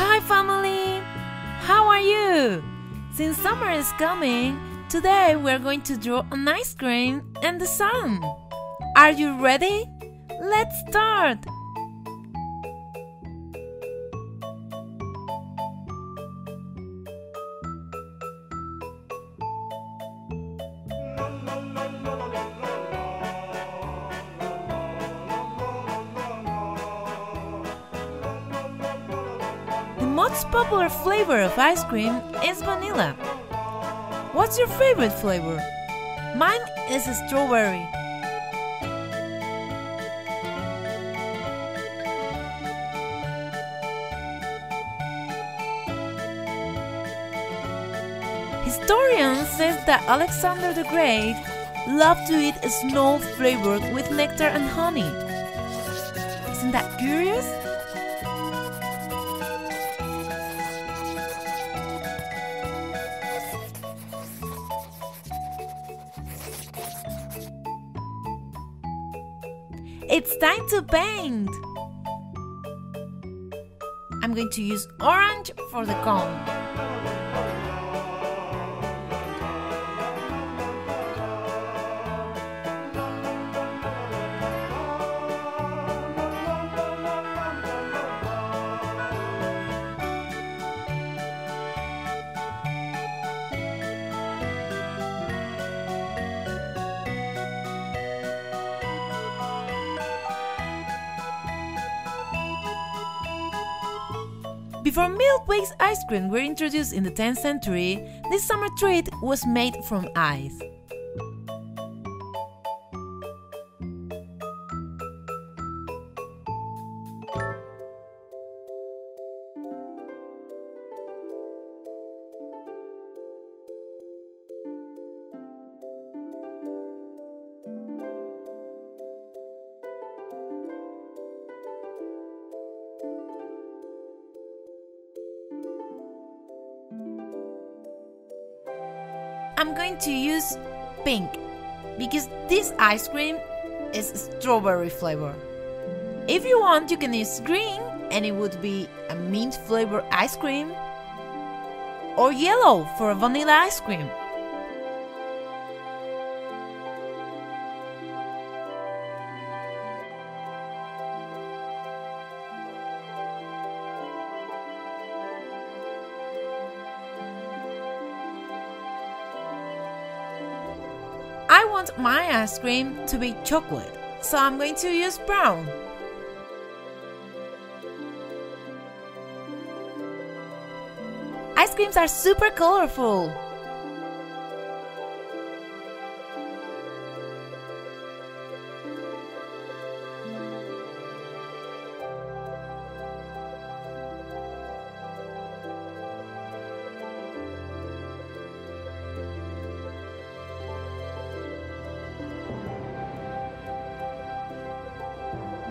Hi, family! How are you? Since summer is coming, today we're going to draw an ice cream and the sun. Are you ready? Let's start! The most popular flavor of ice cream is vanilla. What's your favorite flavor? Mine is strawberry. Historians say that Alexander the Great loved to eat snow flavored with nectar and honey. Isn't that curious? It's time to paint! I'm going to use orange for the cone. Before milk-based ice cream were introduced in the 10th century, this summer treat was made from ice. Going to use pink because this ice cream is strawberry flavor. If you want, you can use green and it would be a mint flavor ice cream or yellow for a vanilla ice cream. Want my ice cream to be chocolate, so I'm going to use brown. Ice creams are super colorful.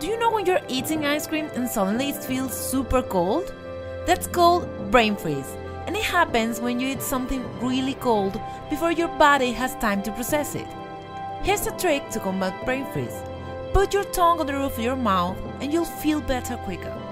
Do you know when you're eating ice cream and suddenly it feels super cold? That's called brain freeze, and it happens when you eat something really cold before your body has time to process it. Here's a trick to combat brain freeze put your tongue on the roof of your mouth and you'll feel better quicker.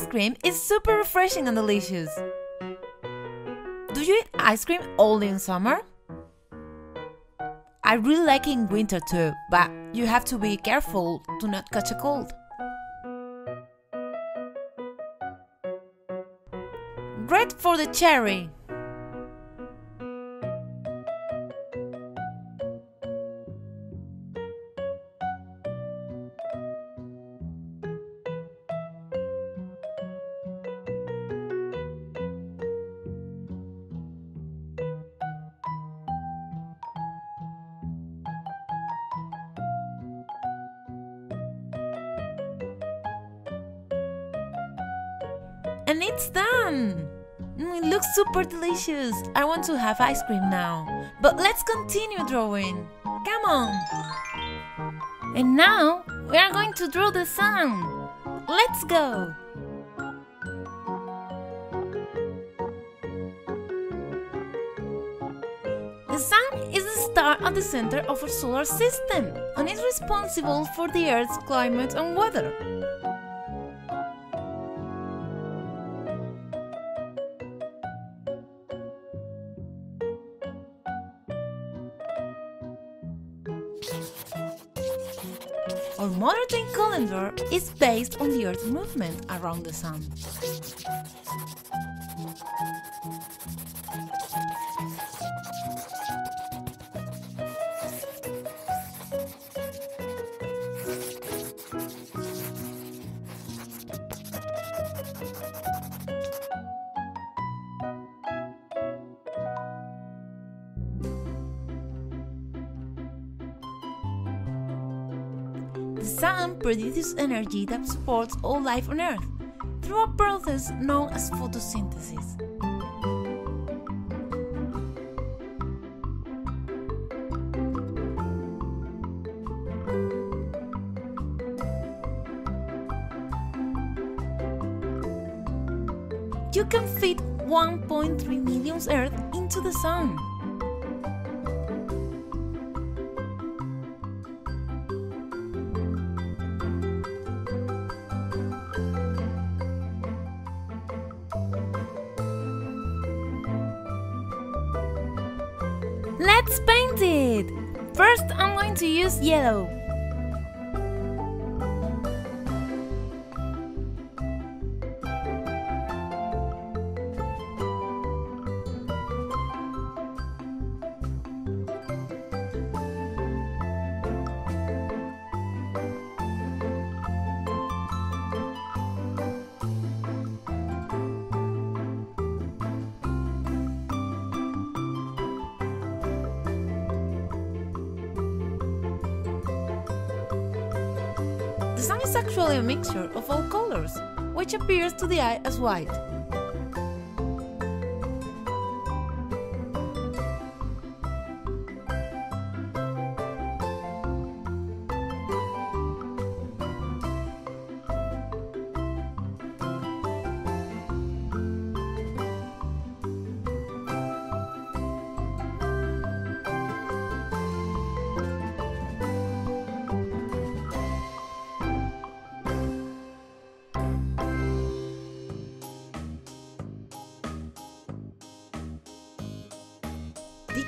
Ice cream is super refreshing and delicious. Do you eat ice cream only in summer? I really like it in winter too, but you have to be careful to not catch a cold. Red for the cherry. And it's done! Mm, it looks super delicious. I want to have ice cream now. But let's continue drawing. Come on! And now we are going to draw the sun. Let's go! The sun is the star at the center of our solar system and is responsible for the Earth's climate and weather. Calendar is based on the Earth's movement around the Sun. Sun produces energy that supports all life on Earth through a process known as photosynthesis. You can fit 1.3 million Earth into the sun. Let's paint it! First, I'm going to use yellow. The sun is actually a mixture of all colors, which appears to the eye as white.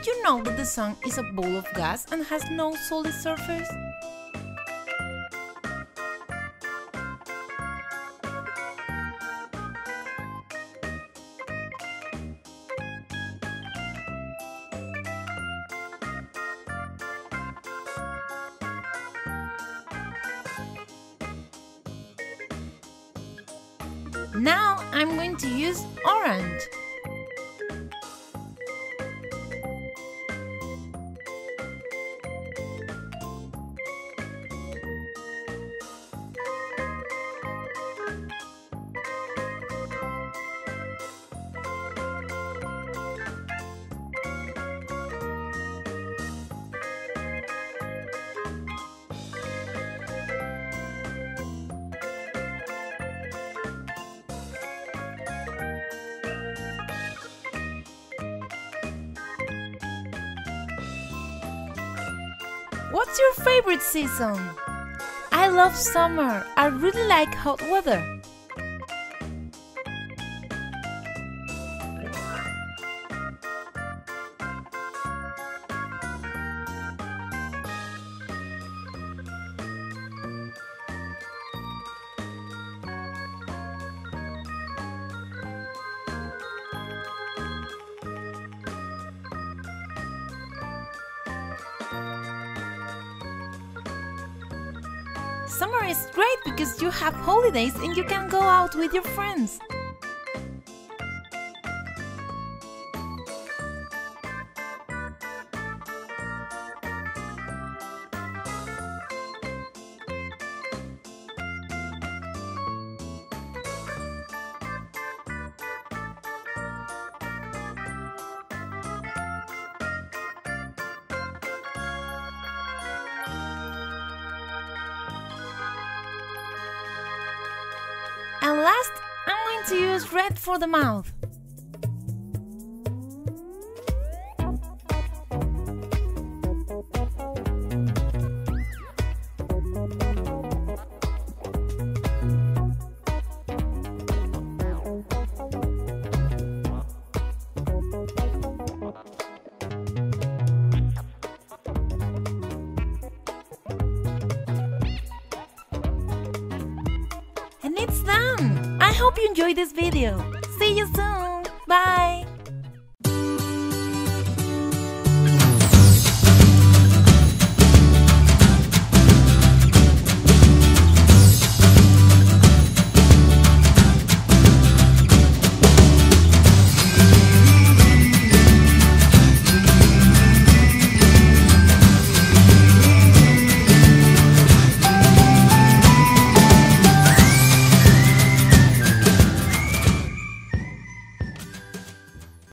Did you know that the sun is a ball of gas and has no solid surface? Now I'm going to use orange. What's your favorite season? I love summer. I really like hot weather. Summer is great because you have holidays and you can go out with your friends. And last, I'm going to use red for the mouth. It's done! I hope you enjoyed this video. See you soon! Bye!